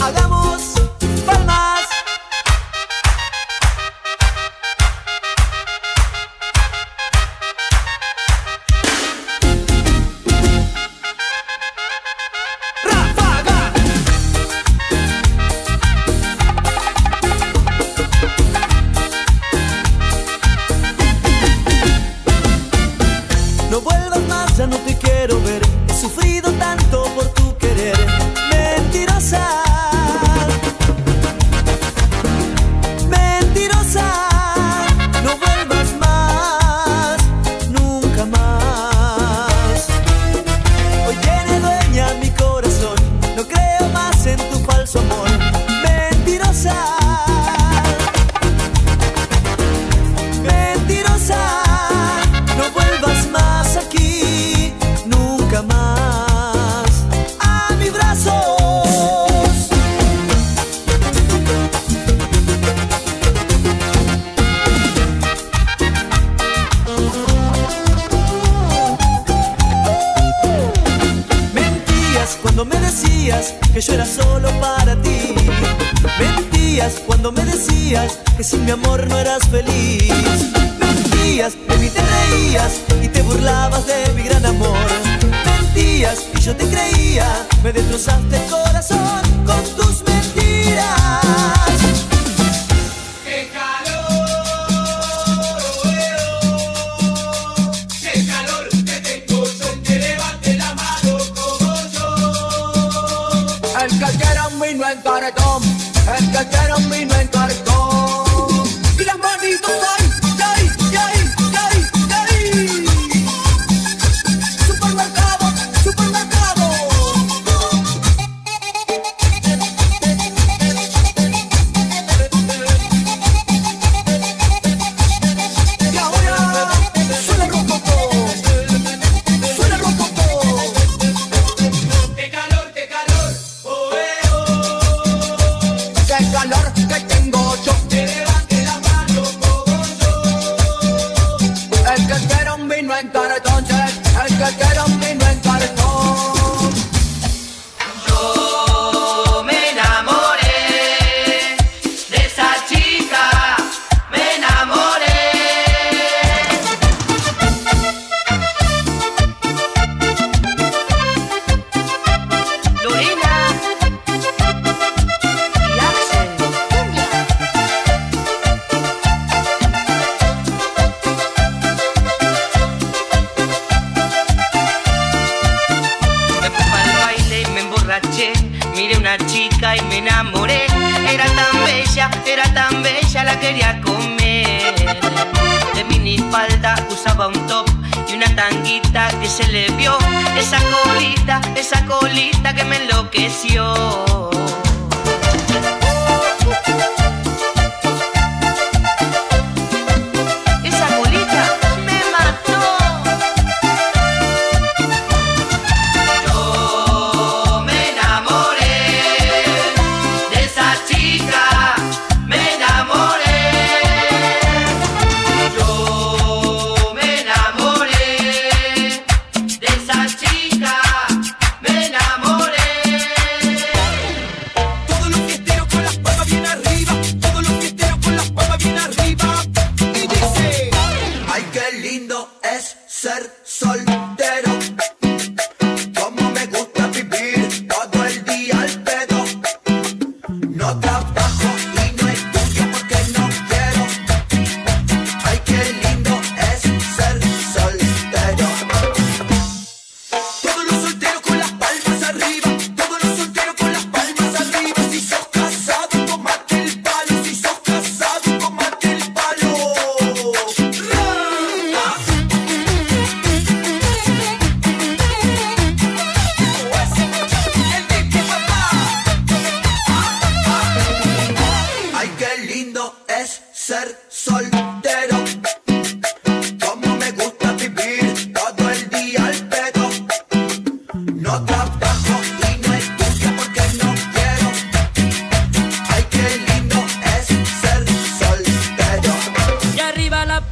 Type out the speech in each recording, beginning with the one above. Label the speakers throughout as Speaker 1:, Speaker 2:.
Speaker 1: hagamos My. quería comer. De
Speaker 2: minifalda
Speaker 1: usaba un top y una tanguita
Speaker 2: que se le vio.
Speaker 1: Esa colita, esa
Speaker 3: colita que me enloqueció. ser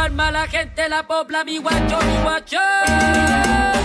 Speaker 3: palma la gente la popla, mi guacho, mi
Speaker 4: guacho.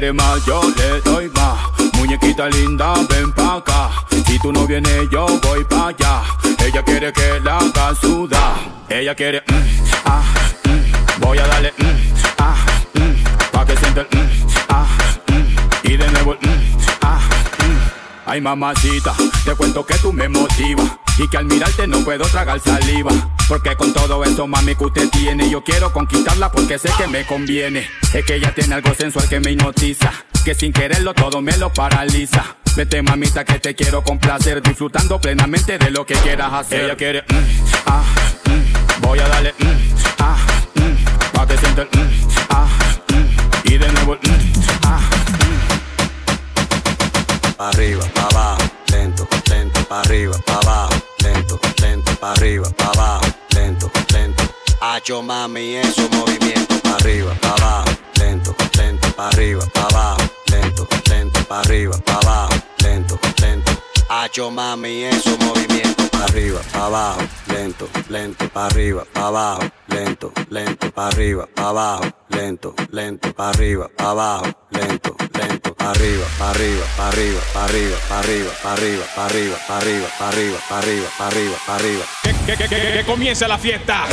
Speaker 4: Quiere más, yo le doy más. Muñequita linda, ven pa' acá. Si tú no vienes, yo voy pa' allá. Ella quiere que la haga sudar. Ella quiere, mm, ah, mm. Voy a darle, mm, ah, mm. Pa' que sienta el, mm, ah, mm. Y de nuevo el, ah. Ay, mamacita, te cuento que tú me motivas. Y que al mirarte no puedo tragar saliva. Porque con todo eso, mami, que usted tiene, yo quiero conquistarla porque sé que me conviene. Es que ella tiene algo sensual que me hipnotiza. Que sin quererlo todo me lo paraliza. Vete, mamita, que te quiero complacer. Disfrutando plenamente de lo que quieras hacer. Ella quiere, mm, ah, mm. Voy a darle, mm, ah, mm. Pa' que sienta el, mm, ah, mm. Y de nuevo el, mm, ah,
Speaker 5: pa' arriba, Cacho mami, eso movimiento para arriba, para abajo, lento, lento, para arriba, para abajo, lento, lento, para arriba, para abajo. Hacho mami, eso movimiento pa' arriba, pa' abajo, lento, lento, pa' arriba, pa' abajo, lento, lento, pa' arriba, pa' abajo, lento, lento, pa' arriba, pa' abajo, lento, lento, pa' arriba, pa' arriba, pa' arriba, pa' arriba, pa' arriba, pa' arriba, pa' arriba, pa' arriba, pa' arriba, pa' arriba, pa' arriba, pa' arriba.
Speaker 6: Que, que, que, que, que comience la fiesta.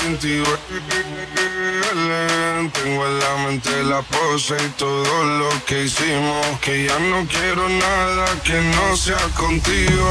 Speaker 7: Sin ti duele. Tengo en la mente la pose y todo lo que hicimos. Que ya no quiero nada que no sea contigo.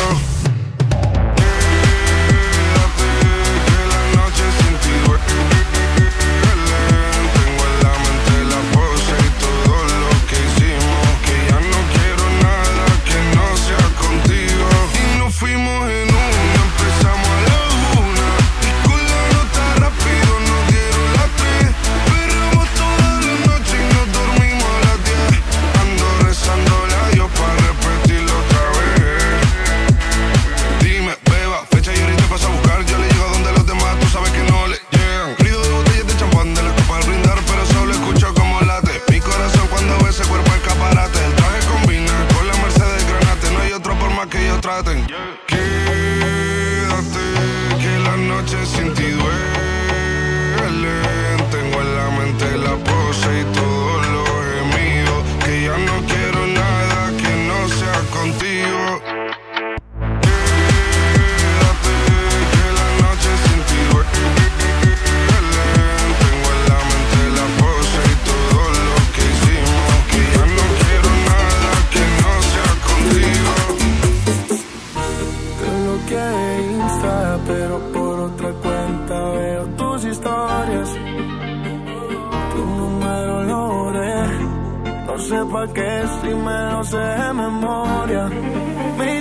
Speaker 7: no
Speaker 8: se memoria. Me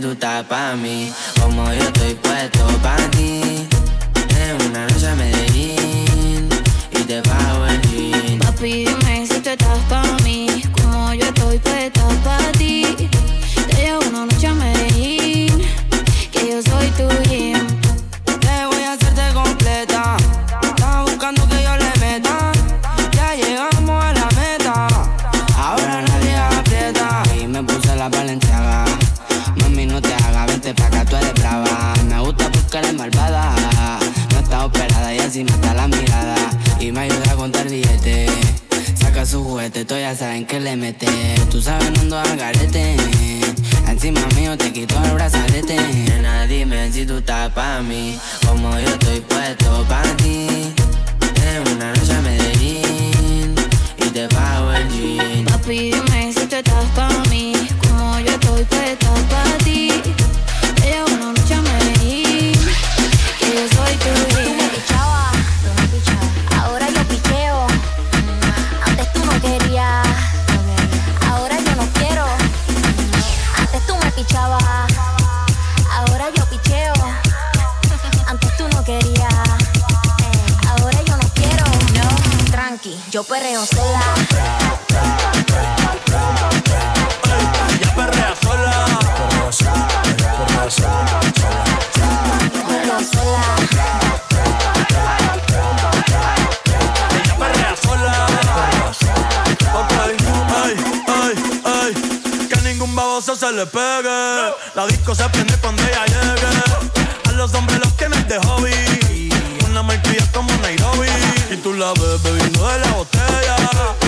Speaker 9: tú estás pa' mí, como yo estoy pa'
Speaker 10: please chula, bebé vino de la botella.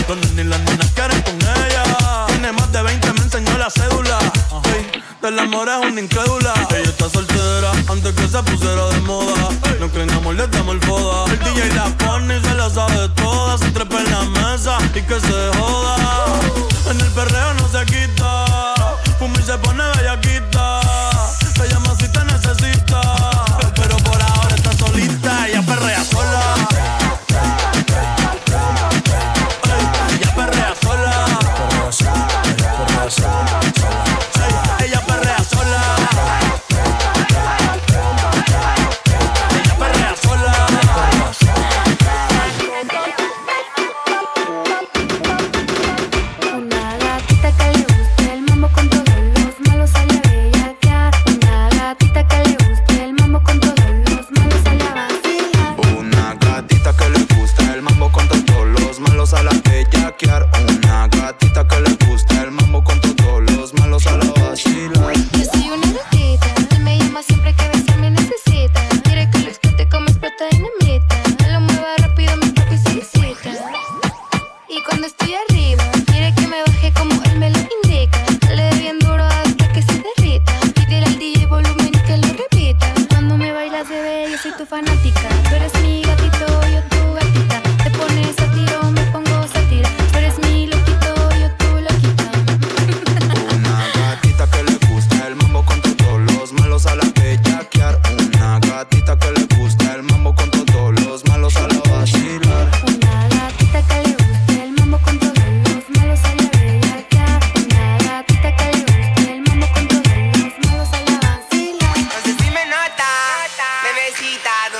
Speaker 10: Los ni las nenas quieren con ella. Tiene más de 20, me enseñó la cédula. Hey, del amor es una incrédula. Ella está soltera antes que se pusiera de moda. No creen amor, le damos el foda. El DJ la pone y se la sabe toda. Se trepa en la mesa y que se joda. En el perreo no se quita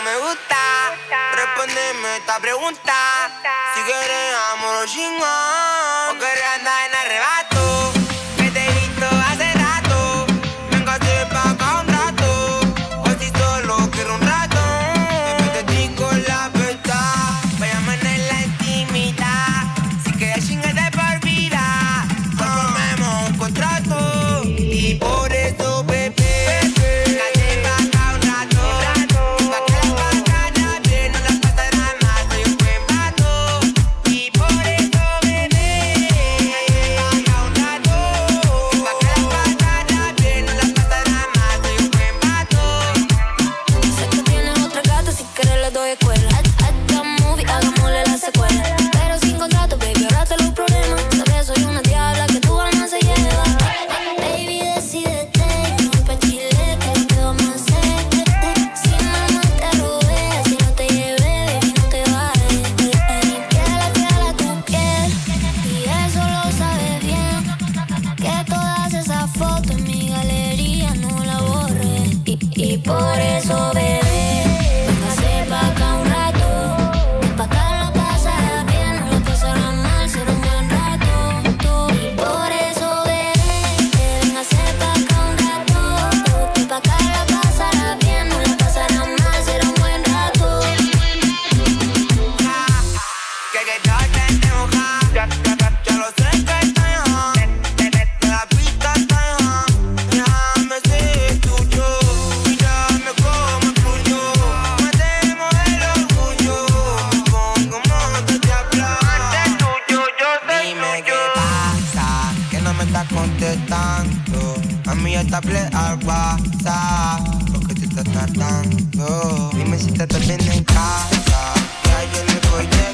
Speaker 11: me
Speaker 12: gustas. Respóndeme esta pregunta. Si quieres amor chingón, o quieres andar en arrebato. Mami, yo te al WhatsApp. Lo que te está tardando. Dime si te estás bien en casa. Ya yo le voy
Speaker 13: a